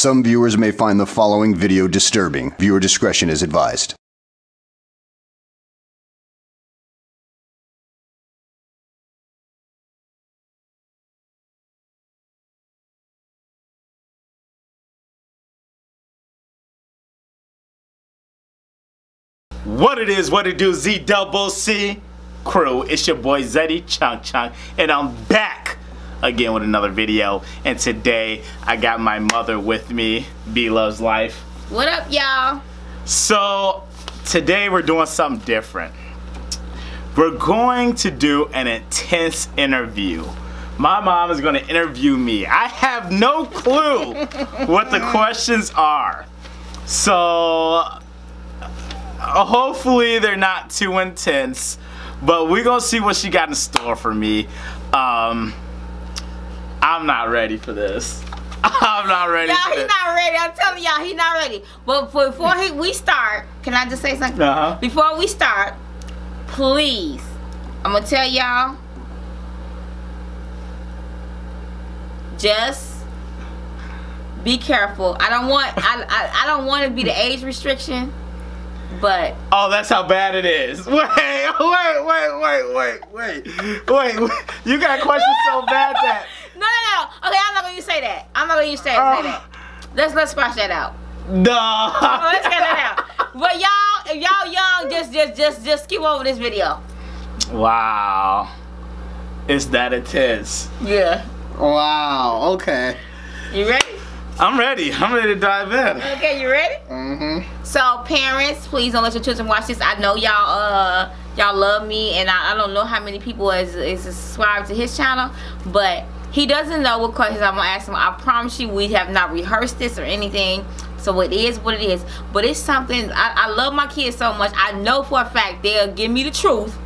Some viewers may find the following video disturbing. Viewer discretion is advised. What it is, what it do, Z double C crew. It's your boy Zaddy Chunk Chunk, and I'm back again with another video. And today I got my mother with me, BlovesLife. What up, y'all? So today we're doing something different. We're going to do an intense interview. My mom is going to interview me. I have no clue what the questions are. So hopefully they're not too intense, but we're going to see what she got in store for me. Um, I'm not ready for this. I'm not ready Y'all, he not ready. I'm telling y'all, he not ready. But before he, we start, can I just say something? Uh-huh. Before we start, please, I'm gonna tell y'all, just be careful. I don't want, I, I, I don't want to be the age restriction, but Oh, that's how bad it is. Wait, wait, wait, wait, wait, wait. wait. You got questions so bad that. No, no, no. Okay, I'm not gonna say that. I'm not gonna say, say Oh. that. Let's let's scratch that out. No. Oh, let's get that out. But y'all, if y'all young, just just just just skip over this video. Wow. It's that a intense. Yeah. Wow. Okay. You ready? I'm ready. I'm ready to dive in. Okay, you ready? Mm-hmm. So parents, please don't let your children watch this. I know y'all uh y'all love me and I, I don't know how many people is is subscribed to his channel, but he doesn't know what questions I'm gonna ask him. I promise you we have not rehearsed this or anything. So it is what it is. But it's something I, I love my kids so much. I know for a fact they'll give me the truth.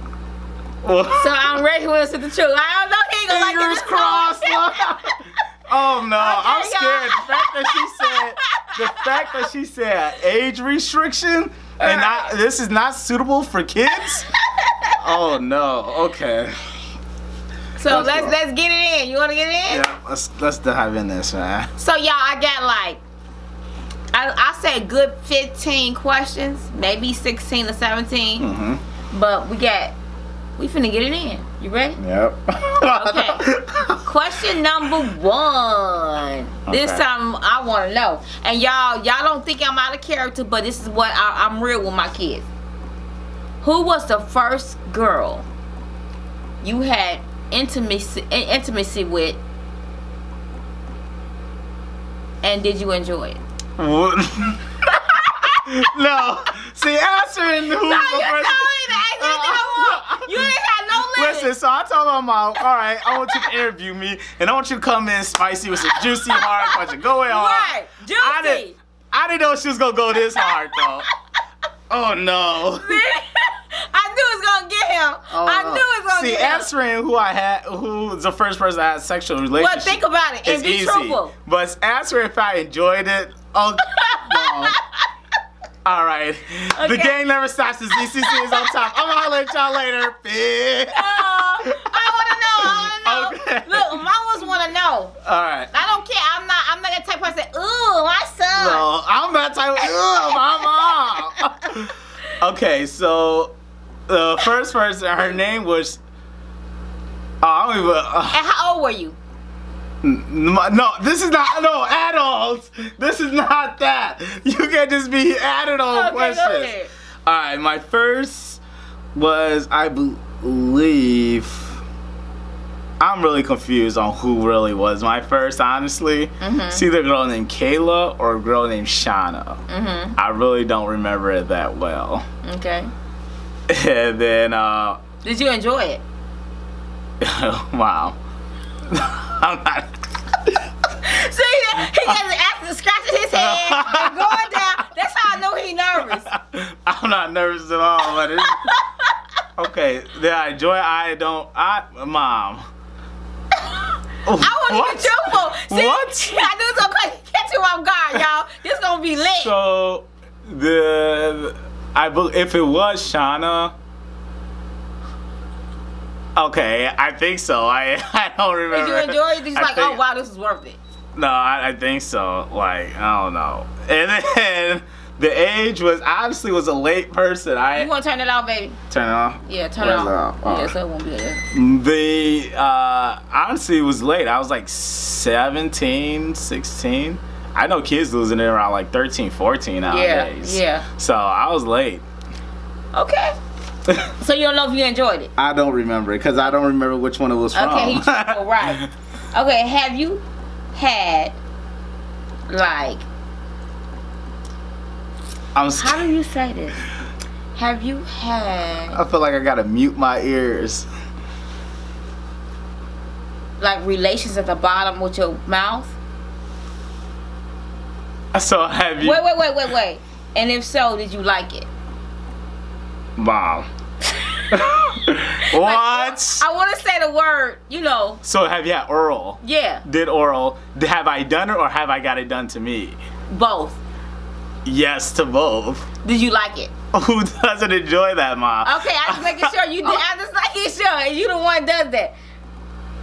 So I'm ready to listen to the truth. I don't know he ain't gonna like Fingers crossed. oh no, I'm scared. The fact that she said, the fact that she said age restriction, and not this is not suitable for kids. Oh no. Okay. So Let's let's let's get it in. You wanna get it in? Yeah. Let's let's dive in this, man. So y'all, I got like, I, I said good 15 questions, maybe 16 or 17, Mm-hmm. but we got, we finna get it in. You ready? Yep. Okay. Question number one. Okay. This time I want to know, and y'all, y'all don't think I'm out of character, but this is what I, I'm real with my kids. Who was the first girl you had intimacy intimacy with, and did you enjoy it? What? no. See, answering who's No, the first. told me to ask anything I want. You uh, ain't got no limit. Listen, so I told my mom, all right, I want you to interview me, and I want you to come in spicy with some juicy hard questions. Go in hard. Right, juicy. I didn't, I didn't know she was gonna go this hard though. Oh no. I knew it was gonna get him. Oh, I knew it was gonna See, get him. See, answering who I had, who was the first person I had sexual relationship. Well, think about it and be easy. truthful. But answering if I enjoyed it, oh no. All right. The game never stops. The ZCC is on top. I'm gonna holler at y'all later. Bitch. Oh, I wanna know. I wanna know. Okay. Look, mamas wanna know. All right. I don't care. I'm not. I'm not gonna type person. Ooh, my son. No, I'm not type. Ugh, my mom. okay, so the first person, her name was. Oh, I don't even. Uh, And how old were you? no, this is not. No, adults. This is not that. You can't just be added on Okay, questions. All right, my first was I believe. I'm really confused on who really was my first, honestly. Mm-hmm. It's either a girl named Kayla or a girl named Shauna. Mm-hmm. I really don't remember it that well. Okay. And then, uh, Did you enjoy it? wow. I'm not. See, he gets asking, scratching his head and going down. That's how I know he nervous. I'm not nervous at all, but it's, okay. Did I enjoy? it? I don't. I, mom. I want to be truthful. See, What? I knew it was gonna catch you off guard, y'all. This gonna be lit. So the I bel if it was Shauna. Okay, I think so. I I don't remember. Did you enjoy it? Did you I like, think- oh wow, this is worth it? No, I, I think so. Like I don't know. And then the age was honestly was a late person. I You want to turn it off, baby? turn it off. Yeah, turn Where's it it off. off? Oh. Yeah, so it won't be there. The uh honestly it was late. I was like 17, 16. I know kids losing it around like 13, 14 nowadays. yeah. yeah. So I was late. Okay. So you don't know if you enjoyed it? I don't remember it because I don't remember which one it was from. Okay, he's well, right. Okay, have you had like I'm how do you say this? Have you had I feel like I gotta mute my ears. like relations at the bottom with your mouth? So have you, Wait, wait, wait, wait, wait. And if so, did you like it? mom? what? I want to say the word, you know. So have you had oral? Yeah, Did oral? Have I done it or have I got it done to me? both. Yes to both. Did you like it? Who doesn't enjoy that, mom? Okay, I'm just making sure you did. I'm just making sure, and you the one does that.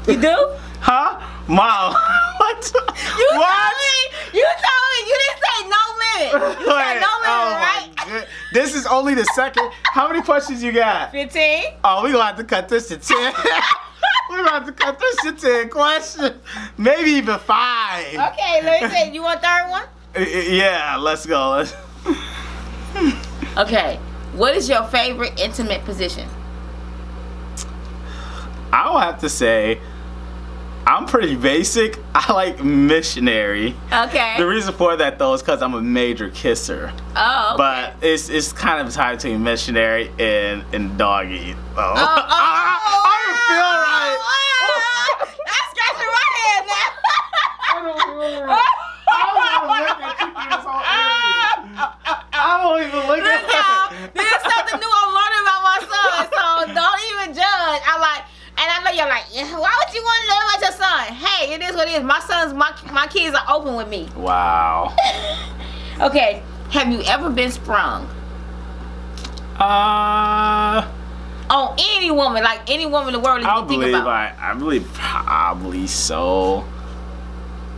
You do? Huh? Mom? what? You what? told me. You told me. You didn't say no limit. You said no limit, oh right? This is only the second. How many questions you got? Fifteen. Oh, we gonna have to cut this to ten. We're gonna have to cut this to ten questions, maybe even five. Okay, let me say. You want third one? Yeah, let's go. Let's. Okay. What is your favorite intimate position? I will have to say, I'm pretty basic. I like missionary. Okay. The reason for that though is because I'm a major kisser. oh. Okay. But it's it's kind of tied between missionary and and doggy. Oh, Oh, oh, I, I don't feel right. oh, I'm scratching my head now. I won't even look Look, y'all, this is something new know you're like, yeah, why would you want to learn about your son? Hey, it is what it is. My sons, my my kids are open with me. Wow. Okay, have you ever been sprung Uh, on any woman, like any woman in the world I believe about? I, I believe probably so.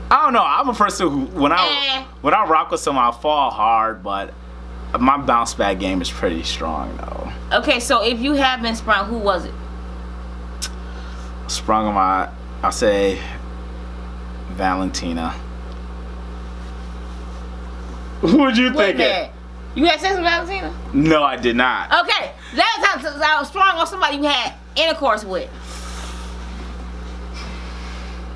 I don't know. I'm a person who when I Eh. when I rock with someone, I fall hard, but my bounce back game is pretty strong though. Okay, so if you have been sprung, who was it? Sprung on my, I say, Valentina. Who would you think? minute. You had sex with Valentina? No, I did not. Okay, last time I was sprung on somebody you had intercourse with.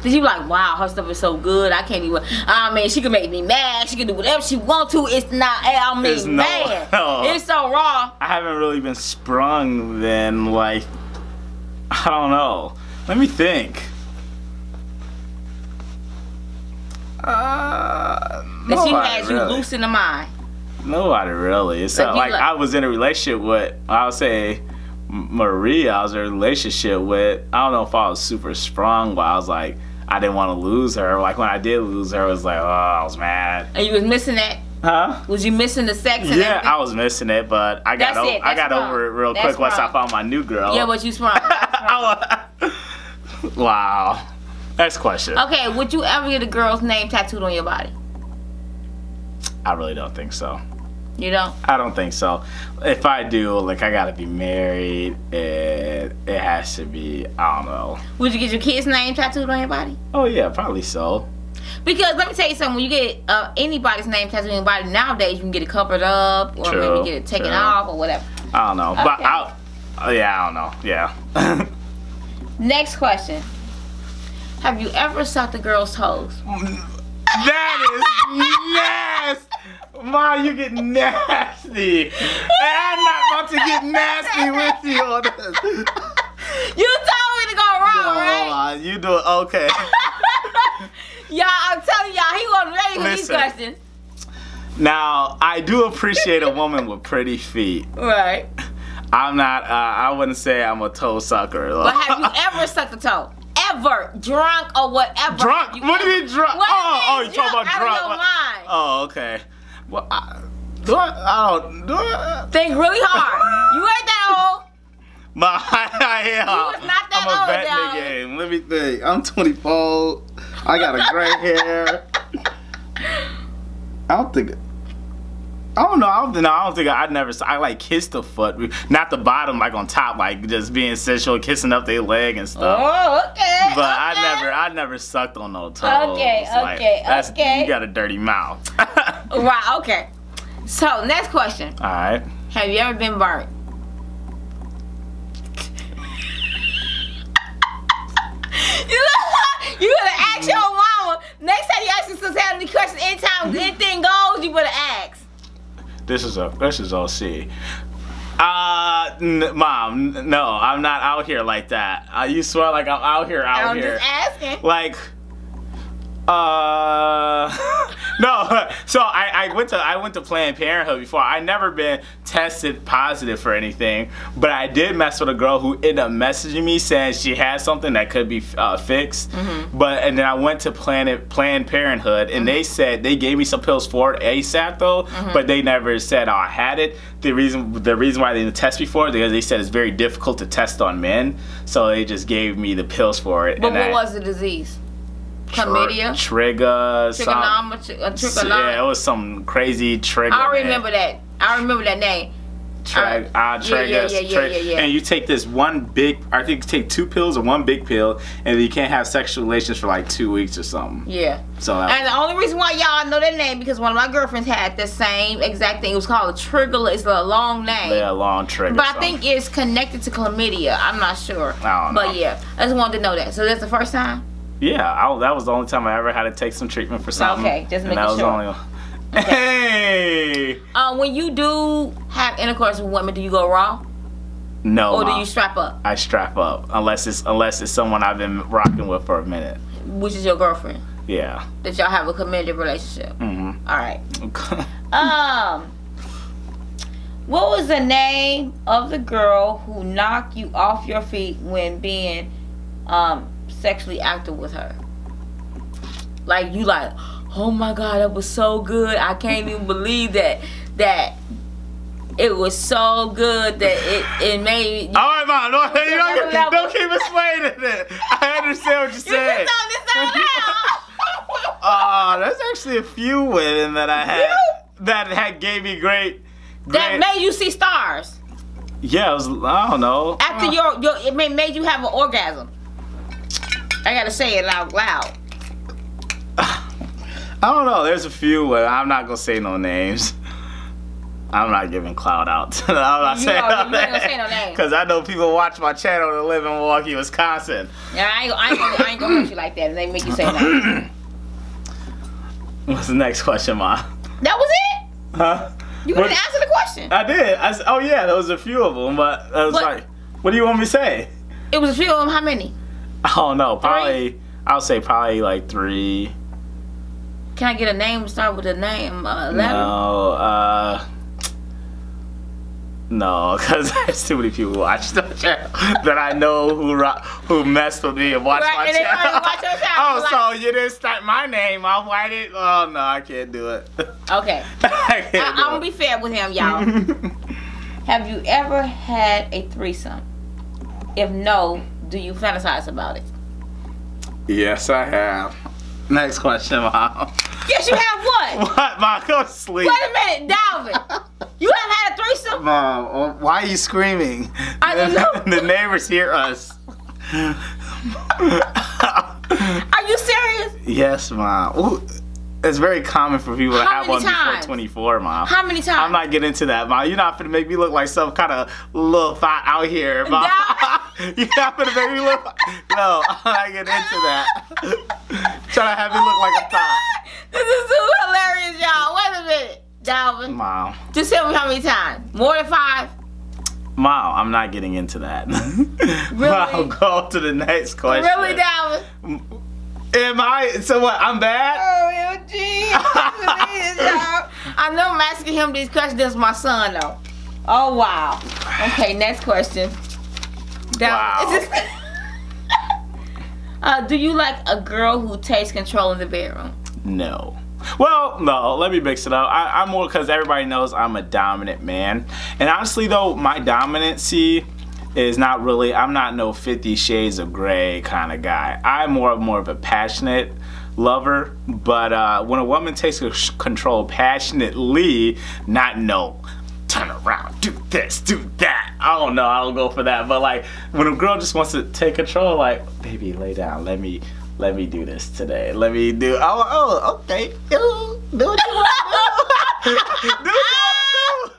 Cause you like, wow, her stuff is so good. I can't even. I mean, she can make me mad. She can do whatever she want to. It's not. Eh, I mean, It's no- man, no. it's so raw. I haven't really been sprung then, like, I don't know. Let me think. Uh, That she nobody has you really. loose in the mind. Nobody really. It's Like not you like like- I was in a relationship with, I'll say, Maria, I was in a relationship with. I don't know if I was super strong, but I was like, I didn't want to lose her. Like when I did lose her, it was like, oh, I was mad. And you was missing that. Huh? Was you missing the sex? And Yeah, everything? I was missing it, but I got That's it, I got wrong. over it real That's quick once I found my new girl. Yeah, but you sprung. I wow. Next question. okay, would you ever get a girl's name tattooed on your body? I really don't think so. You don't? I don't think so. If I do, like, I gotta be married, and it has to be. I don't know. Would you get your kid's name tattooed on your body? Oh yeah, probably so. Because let me tell you something, when you get uh, anybody's name tattooed on your body nowadays, you can get it covered up or True, maybe get it taken true. off or whatever. I don't know, but I. Yeah, I don't know. Yeah. Next question. Have you ever sucked a girl's toes? that is nasty. Ma, you get nasty. And I'm not about to get nasty with you on this. You told me to go wrong, right? Oh, you do it. Okay. Y'all, I'm telling y'all, he wasn't ready for these questions. Now, I do appreciate a woman with pretty feet. Right. I'm not, uh, I wouldn't say I'm a toe sucker. But have you ever sucked a toe? Ever. Drunk or whatever. Drunk? You what do you mean drunk? What oh, you oh, you talking about out drunk? Of your mind. Oh, okay. Well, I, do I, I don't, do I, Think really hard. You ain't that old. my, I am. was not that I'm a old, vet game. Let me think. I'm 24. I got a gray hair. I don't think. I don't know. I don't, no, I don't think I, I never. I like kissed the foot, not the bottom, like on top, like just being sensual, kissing up their leg and stuff. Oh, okay. But I never, I never sucked on no toes. Okay, Like, okay, that's, okay. You got a dirty mouth. Right. Okay. So next question: All right. Have you ever been burnt? you you gotta ask your mama. Next time you ask your sister any questions, anytime anything goes, you better ask. This is a this is OC. Uh, n- mom, no, I'm not out here like that. Uh, you swear like I'm out here, out I'm here. just asking. Like, uh, no. So I, I went to I went to Planned Parenthood before. I never been tested positive for anything, but I did mess with a girl who ended up messaging me saying she had something that could be uh, fixed. Mm-hmm. But and then I went to Planned Planned Parenthood, and they said they gave me some pills for it ASAP though, Mm-hmm. but they never said oh, I had it. The reason the reason why they didn't test me for it because they said it's very difficult to test on men, so they just gave me the pills for it. But and what I- was the disease? Chlamydia? Trigger. some- Trigonometry? Uh, Yeah, it was some crazy trigger. I remember that. I remember that name. Treg, Uh, ah, yeah, trigger, yeah, yeah, yeah, yeah. And you take this one big, I think you take two pills or one big pill, and you can't have sexual relations for like two weeks or something. Yeah. So that, And the only reason why y'all know that name because one of my girlfriends had the same exact thing. It was called a trigger. It's a long name. yeah, long trigger. But I think it's connected to chlamydia. I'm not sure. I don't know. But yeah, I just wanted to know that. So that's the first time. Yeah, I, that was the only time I ever had to take some treatment for something. Okay, just and making that was sure. Only, Hey, Uh, when you do have intercourse with women, do you go raw no, or do Mom. you strap up? I strap up unless it's unless it's someone I've been rocking with for a minute. Which is your girlfriend Yeah. that y'all have a committed relationship? Mm-hmm. All right. Um, what was the name of the girl who knocked you off your feet when being um sexually active with her? Like you like, oh my god, that was so good. I can't even believe that that it was so good that it it made. All right, mom. Don't, you another don't, don't keep explaining it. I understand what you're you saying. just don't understand now. Oh, there's actually a few women that I had that had gave me great. that made you see stars yeah, it was. I don't know. after uh. your your it made you have an orgasm. I gotta say it out loud. I don't know. There's a few, but I'm not gonna say no names. I'm not giving cloud out. I'm not You saying no gonna say no names. Because I know people watch my channel that live in Milwaukee, Wisconsin. Yeah, I ain't, I ain't, gonna, I ain't gonna hurt you like that. And they make you say that. What's the next question, Ma? That was it. Huh? You didn't answer the question. I did. I oh yeah, there was a few of them, but I was What? like, what do you want me to say? It was a few of them. How many? I don't know. Probably. I'll say probably like three. Can I get a name? Start with a name. Uh, letter. No. Uh. No, because there's too many people who watch the channel that I know who who messed with me and watch Right, my and channel. watch channel, oh, like- so you didn't start my name off? Why did? Oh no, I can't do it. Okay. I can't I, do I'm gonna be fair with him, y'all. Have you ever had a threesome? If no, do you fantasize about it? Yes, I have. Next question, mom. Yes, you have what? What, mom? Go to sleep. Wait a minute, Dalvin. You have had a threesome? Mom, oh, why are you screaming? I don't know. the neighbors hear us. Are you serious? yes, mom. Ooh, it's very common for people to How have one times? before 24, mom. How many times? I'm not getting into that, mom. You're not gonna make me look like some kind of little thought out here, mom. No. You're not gonna make me look. No, I'm not getting into that. Trying to have me look oh like a thought, This is so hilarious, y'all. Wait a minute, Dalvin. mom. Just tell me how many times. More than five? Mom, I'm not getting into that. Really? Mom, go to the next question. Really, Dalvin? Am I? So what? I'm bad. OMG. I know I'm asking him these questions. This is my son, though. Oh, wow. Okay, next question. Dalvin, Wow. is this- uh, do you like a girl who takes control in the bedroom? No. Well, no. Let me mix it up. I, I'm more because everybody knows I'm a dominant man, and honestly, though, my dominancy is not really. I'm not no Fifty Shades of Grey kind of guy. I'm more of more of a passionate lover, but uh, when a woman takes control passionately, not no, turn around, do this, do that. I don't know, I don't go for that. But like when a girl just wants to take control, like baby, lay down, let me. Let me do this today. Let me do. Oh, oh okay. Do, what you want do. what you want.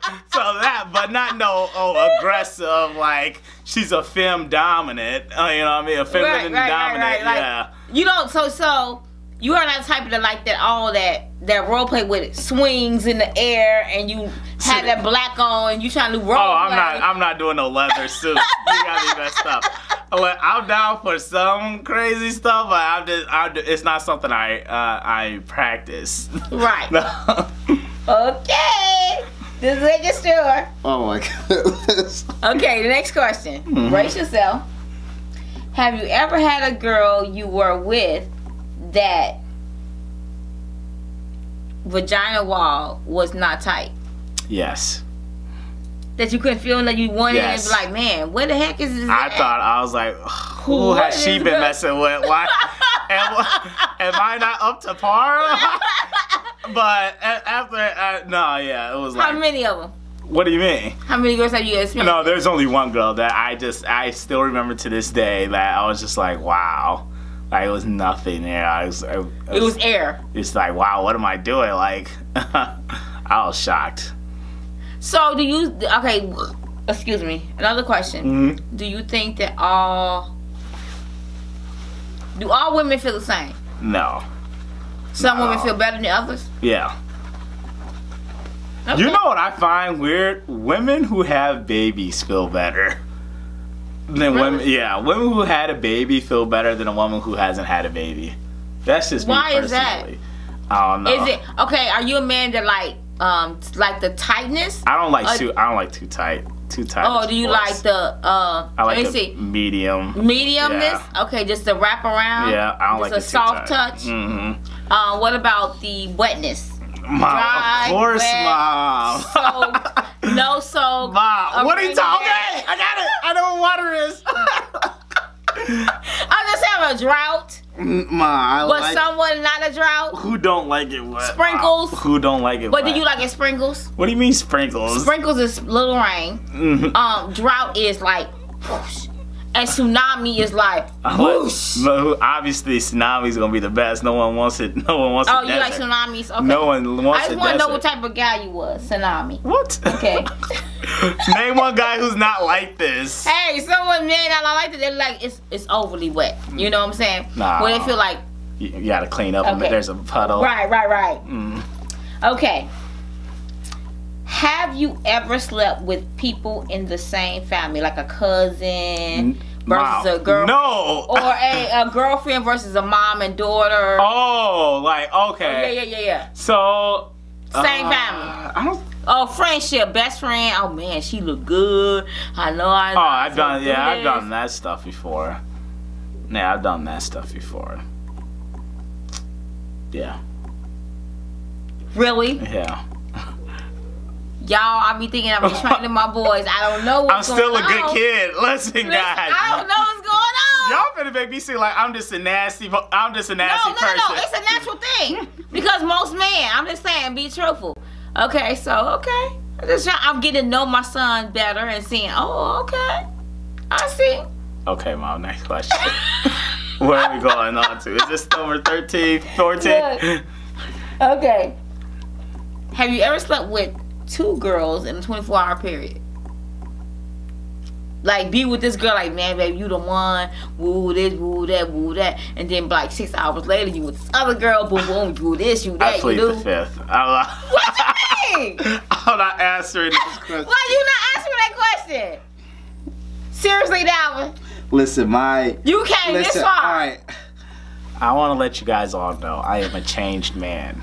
So that, but not no oh aggressive like she's a femme dominant. Uh, you know what I mean? A feminine dominant. Like, yeah. You don't. So so you are not the type of like that all that that role play with it. swings in the air and you had that black on and you trying to role Oh, I'm play. not. I'm not doing no leather suit. you got me messed up. Like, I'm down for some crazy stuff, but I'm just. I'm, it's not something I uh, I practice. right. No. Okay. Just making sure. Oh my goodness. Okay, the next question. Mm-hmm. Brace yourself. Have you ever had a girl you were with that vagina wall was not tight? yes. That you couldn't feel that you wanted Yes. and be like, man, where the heck is this? I at?" thought I was like, who has she been messing with? Why? am, am I not up to par? but after, uh, no, yeah, it was like. How many of them? what do you mean? How many girls have you experienced? No, there's only one girl that I just I still remember to this day that I was just like, wow. Like it was nothing there. I was, I, I It was air. it's like, wow, what am I doing? Like I was shocked. So do you? Okay, excuse me. Another question. Mhm. Do you think that all do all women feel the same? No. Some women feel better than others. Yeah. Okay. You know what I find weird? Women who have babies feel better. Than Really? women, yeah, women who had a baby feel better than a woman who hasn't had a baby. That's just Why is that? I don't know. Is it okay? Are you a man that like um like the tightness? I don't like Uh, too. I don't like too tight. Too tight. Oh, do you like the uh? I like let me see. medium. Mediumness. Okay, just the wrap around. Yeah, I don't just like a too soft tight. touch. Mm-hmm. Uh, what about the wetness? Mom, Dry, of course, wet, mom. soaked, no soak. Mom, what are you talking? I got it. I know what water is. I just have a drought, Ma, I but like. someone not a drought. who don't like it wet? Sprinkles. Mom? Who don't like it But wet? do you like it sprinkles? What do you mean sprinkles? Sprinkles is little rain. Mhm. Um, drought is like whoosh, and tsunami is like like- whoosh. but obviously, tsunami's gonna be the best. No one wants it. No one wants it. Oh, you like tsunamis? Okay. No one wants I just want to know what type of guy you was. Tsunami. What? Okay. Name one guy who's not like this. Hey, someone man that I like it, they're like it's it's overly wet. You know what I'm saying? Nah. Where they feel like You, you gotta clean up. Okay. There's a puddle. right, right, right. Mm. Okay. Have you ever slept with people in the same family, like a cousin versus Wow. a girl, No. or a, a girlfriend versus a mom and daughter? Oh, like okay. yeah, yeah, yeah. Yeah. So. Same uh, family. I don't. Oh, friendship, best friend. Oh man, she look good. I know. I. Oh, I've done. do Yeah, I've done that stuff before. Yeah, I've done that stuff before. Yeah. Really, Yeah. Y'all? I be thinking I'm training my boys. I don't know what's going on. I'm still a good on. kid. Listen, Listen, guys. I don't know what's going on. Y'all finna make me seem like I'm just a nasty. I'm just a nasty no, no, person. no, no. It's a natural thing because most men. I'm just saying, be truthful. Okay, so okay, I just try, I'm getting to know my son better and seeing. Oh, okay, I see. Okay, mom. Next question. Where are we going on to? Is this number 13, 14? Look. Okay. Have you ever slept with two girls in a 24 hour period? Like be with this girl, like man, baby, you the one. Woo this, woo that, woo that, and then like six hours later, you with this other girl. Boom, boom, you this, you I that, you plead do. the fifth. I'm not, What you mean? I'm not answering this question. Why you not answering that question? Seriously, Dalvin, Listen, my you came this far. All right. I want to let you guys all know I am a changed man.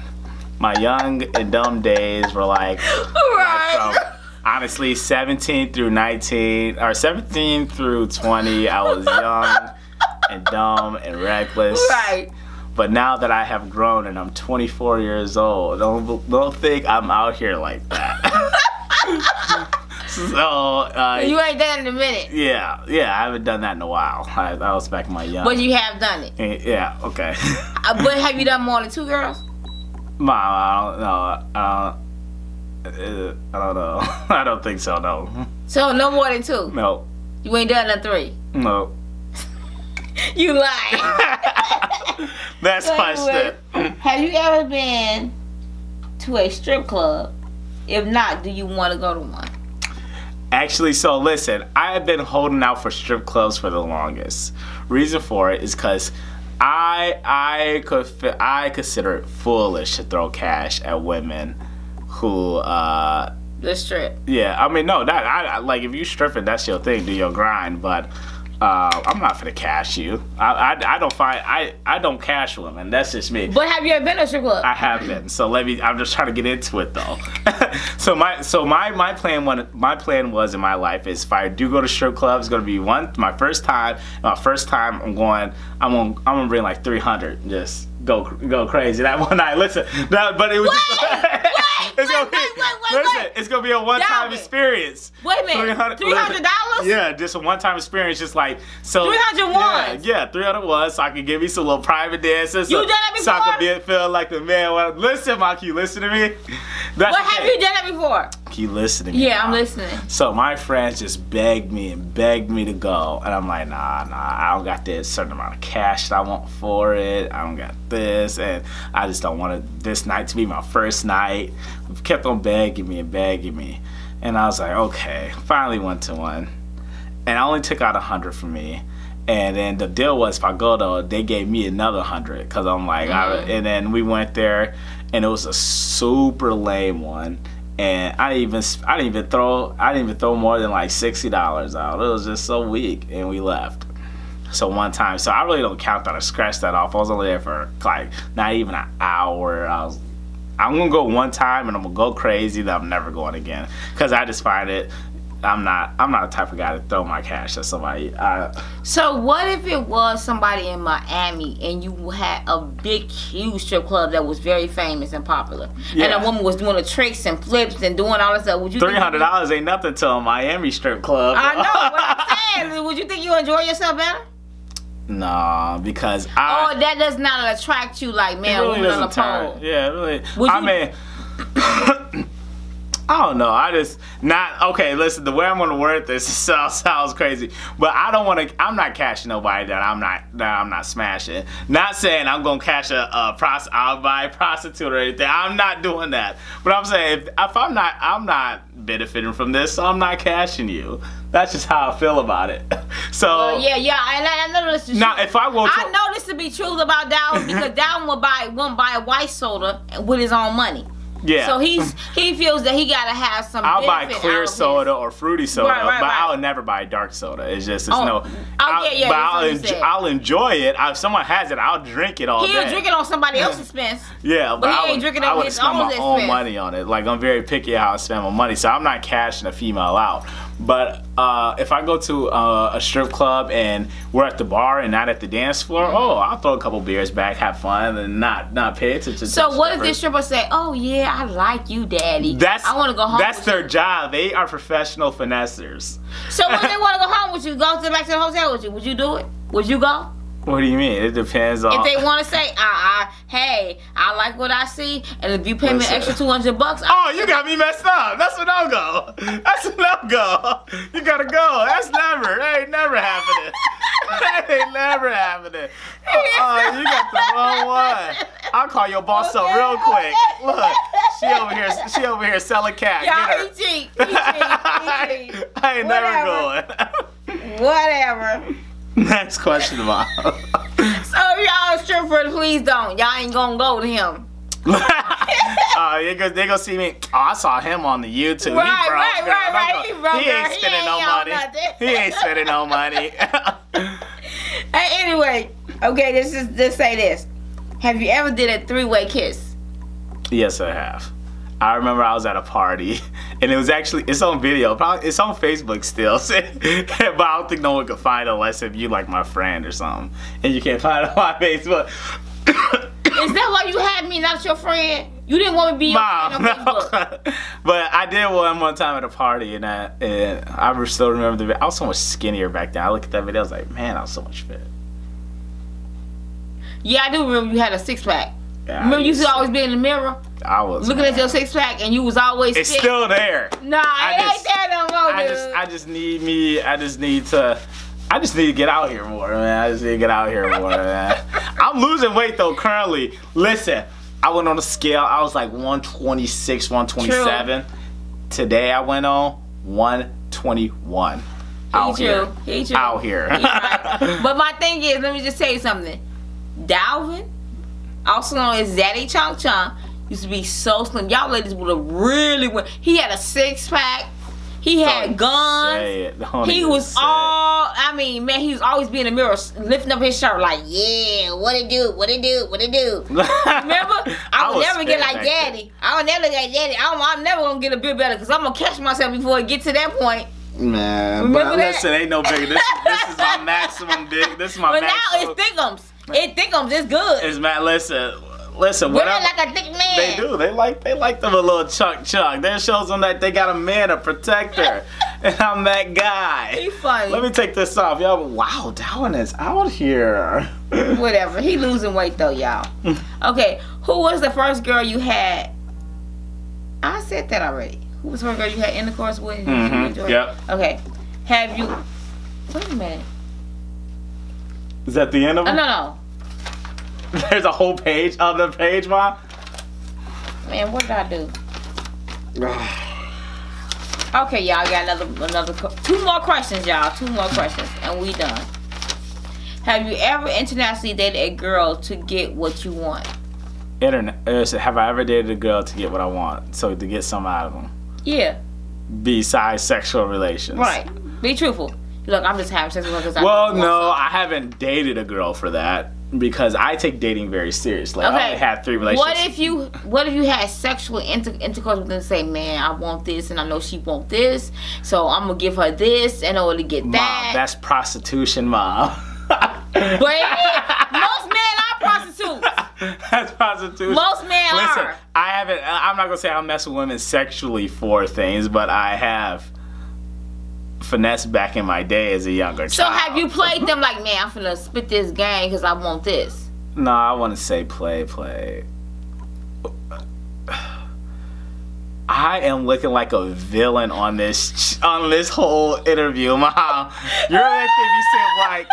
My young and dumb days were like, Right. from honestly 17 through 19 or 17 through 20 I was young and dumb and reckless. Right. But now that I have grown and I'm 24 years old, don't don't think I'm out here like that. so uh, You ain't done in a minute, yeah, yeah, I haven't done that in a while. I, that was back in my young. but you have done it. Eh, yeah, okay. Uh, but have you done more than two girls? Mom, I don't know. I don't, uh, I don't know. I don't think so. No, So no more than two. no, You ain't done the three. no. You lie. That's Wait, my wait. Have you ever been to a strip club? If not, do you want to go to one? Actually, so listen, I have been holding out for strip clubs for the longest. Reason for it is because I I could I consider it foolish to throw cash at women who uh The strip. yeah I mean no that I, I like if you stripping that's your thing do your grind but uh I'm not gonna cash you I, I I don't find I I don't cash women that's just me. But have you ever been to a strip club? I have been. So let me. I'm just trying to get into it though. so my so my my plan one my plan was in my life is if I do go to strip clubs, it's gonna be one my first time. My first time I'm going. I'm gonna I'm gonna bring like 300. and Just go go crazy that one night. Listen, that, but it was. Wait, wait, it's gonna be, listen, it's gonna be a one time experience. Wait a minute. $300? Yeah, just a one time experience. Just like so. 300 Yeah, ones? yeah, 300 ones. So I can give me some little private dances. You so, done that So I can be, feel like the man. Well, listen, you listen to me. That's What have you done that before? You listening? to me. Yeah, I'm listening. So my friends just begged me and begged me to go, and I'm like, nah, nah, I don't got this certain amount of cash that I want for it. I don't got this, and I just don't want it, this night to be my first night. Kept on begging me and begging me, and I was like, okay. Finally went to one, and I only took out a hundred for me. And then the deal was, if I go though, they gave me another hundred because I'm like, I, mm-hmm. and then we went there, and it was a super lame one and I even I didn't even throw I didn't even throw more than like sixty dollars out. It was just so weak, and we left. So one time, so I really don't count that. I scratched that off. I was only there for like not even an hour. I was. I'm gonna go one time and I'm gonna go crazy. That I'm never going again because I just find it. I'm not. I'm not the type of guy to throw my cash at somebody. I, So what if it was somebody in Miami and you had a big, huge strip club that was very famous and popular, and a woman was doing the tricks and flips and doing all this stuff? Would you? Three hundred dollars ain't nothing to a Miami strip club. I know what I'm saying. Would you think you enjoy yourself better? nah, because I. Or that does not attract you like man, It really woman on a doesn't turn. Yeah, really. Would I you- mean, I don't know. I just not okay. Listen, the way I'm gonna word this sounds sounds crazy, but I don't want to. I'm not cashing nobody that I'm not that I'm not smashing. Not saying I'm gonna cash a, a. I'll buy a prostitute or anything. I'm not doing that. But I'm saying if, if I'm not I'm not benefiting from this, so I'm not cashing you. That's just how I feel about it. So yeah, yeah, and I, I know this is now true. if I to I know this to be true about Down because Down will buy won't buy a white soda with his own money. Yeah. So he's he feels that he gotta have some. I'll buy clear of his- soda or fruity soda, Right, right, but right. I'll never buy dark soda. It's just it's Oh. no. Oh, I'll, yeah, yeah, But I'll, enjoy. I'll enjoy it. If someone has it, I'll drink it all He'll day. drink it on somebody else's expense. Yeah, but, But he I ain't would, drinking I would his spend my own money on it. Like I'm very picky how I spend my money, so I'm not cashing a female out. But uh, if I go to uh, a strip club and we're at the bar and not at the dance floor, Mm-hmm. oh, I'll throw a couple beers back, have fun, and not not pay attention. to So what if this stripper say, "Oh yeah, I like you, daddy. That's I want to go home." That's their you." job. They are professional finessers. So when they want to go home with you, go to back to the hotel with you. Would you do it? Would you go? What do you mean? It depends on. If they want to say, uh, uh, hey, I like what I see, and if you pay me an extra 200 bucks, Oh, you got me messed up. That's a no go. That's a no go. You gotta go. That's never. That ain't never happening. That ain't never happening. Oh, you got the wrong one. I'll call your boss up real quick. okay. Look, she over here. She over here selling cat. y'all, Get he her. cheat. He cheat. He. I ain't Whatever. never going. Whatever. Next question, Mom. So if y'all stripper, please don't. Y'all ain't gonna go to him. uh, they go, they go see me. Oh, I saw him on the YouTube. Right, he broke, right, girl. right, right. He broke, He ain't. He spending ain't no money. nothing. He ain't spending no money. Hey, anyway, okay, this is just say this. Have you ever did a three-way kiss? yes, I have. I remember I was at a party, and it was actually it's on video. Probably it's on Facebook still, but I don't think no one could find it unless if you like my friend or something, and you can't find it on my Facebook. Is that why you had me, not your friend? You didn't want me to be your Mom, friend on no. Facebook. but I did one one time at a party, and I, and I still remember the. vi- I was so much skinnier back then. I look at that video, I was like, man, I was so much fit. Yeah, I do remember you had a six pack. Remember you used to always be in the mirror I was looking at your six pack and you was always It's fit. still there. Nah, I it just- ain't there no more, I dude. just, I just need me. I just need to. I just need to get out here more, man. I just need to get out here more, man. I'm losing weight though currently. Listen, I went on a scale. I was like 126, 127. Today I went on 121. Out He here. true. He true. Out here. He right. But my thing is, let me just tell you something. Dalvin, also known as Zaddy Chunk Chunk, used to be so slim. Y'all ladies would have really went. He had a six pack. He had Don't guns. say it. Don't He was say it. all, I mean, man, he was always be in the mirror, lifting up his shirt like, yeah, what it do, what it do, what it do. Remember? I I would never get like back then. daddy. I would never get like daddy. I'm, I'm never gonna get a bit better because I'm gonna catch myself before it get to that point. Man, Remember but that? listen, ain't no bigger. This, this is my maximum big. This is my But now maximum. it's thickums. It thickums. It's good. It's man. Listen, listen. Women like a thick man. They do. They like. They like them a little chunk chunk. That shows them that they got a man, a protector, and I'm that guy. He funny. Let me take this off, y'all. Wow, Dalvin is out here. Whatever. He losing weight though, y'all. okay. Who was the first girl you had? I said that already. Who was the first girl you had intercourse with? You Mhm, yep. Okay. Have you? Wait a minute. Is that the end of Oh, it? no, no. There's a whole page of the page, mom. Man, what did I do? Okay, y'all got another another two more questions, y'all. Two more questions, and we done. Have you ever internationally dated a girl to get what you want? Internet. uh, Have I ever dated a girl to get what I want? So to get some out of them, Yeah, besides sexual relations. right. Be truthful. Look, I'm just having sex with her because I Well, want no. I haven't dated a girl for that because I take dating very seriously. I Okay. only had three relationships. What if you what if you had sexual inter- intercourse with them? Say, man, I want this, and I know she want this, so I'm gonna give her this in order to get Mom, that. that's prostitution, mom. but most men are prostitutes. that's prostitution. Most men Listen, are. I haven't. I'm not gonna say I mess with women sexually for things, but I have finesse back in my day as a younger So child. have you played them like, man, I'm finna spit this game because I want this? No, I want to say play, play. I am looking like a villain on this on this whole interview, mom. You're making me seem like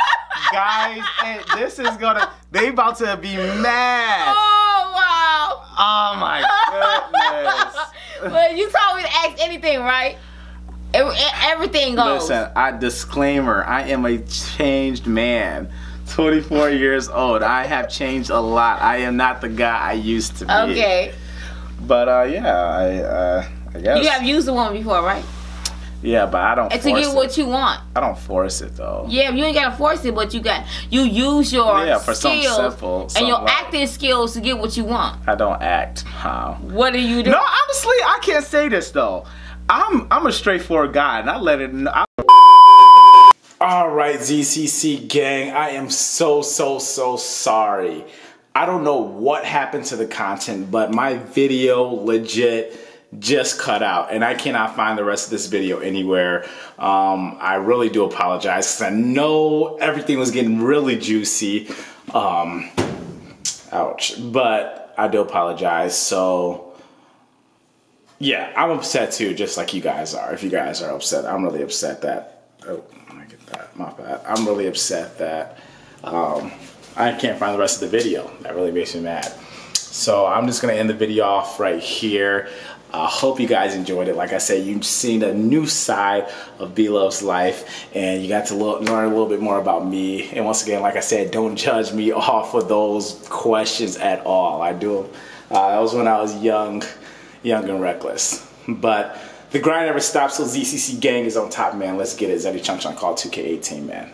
guys, and this is gonna. They about to be mad. Oh wow! Oh my goodness. well, you told me to ask anything, right? Every, everything goes. Listen, I disclaimer. I am a changed man. 24 years old. I have changed a lot. I am not the guy I used to be. Okay. But uh, yeah, I uh, I guess. You have used the woman before, right? Yeah, but I don't. And to get it. what you want. I don't force it though. Yeah, you ain't gotta force it, but you got you use your Yeah, for something skills simple, and your like- acting skills to get what you want. I don't act. How? What do you do? No, honestly, I can't say this though. I'm I'm a straightforward guy, and I let it. I... All right, ZCC gang, I am so so so sorry. I don't know what happened to the content, but my video legit just cut out, and I cannot find the rest of this video anywhere. Um, I really do apologize I know everything was getting really juicy. Um, ouch, but I do apologize. So yeah, I'm upset too, just like you guys are. If you guys are upset, I'm really upset that. Oh, I get that. My bad. I'm really upset that um, I can't find the rest of the video. That really makes me mad. So I'm just gonna end the video off right here. I hope you guys enjoyed it. Like I said, you've seen a new side of B-Love's life, and you got to learn a little bit more about me. And once again, like I said, don't judge me off of those questions at all. I do. Uh, that was when I was young, young and reckless. But the grind never stops. So ZCC gang is on top, man. Let's get it. Zaddy Chunk Chunk call 2K18, man.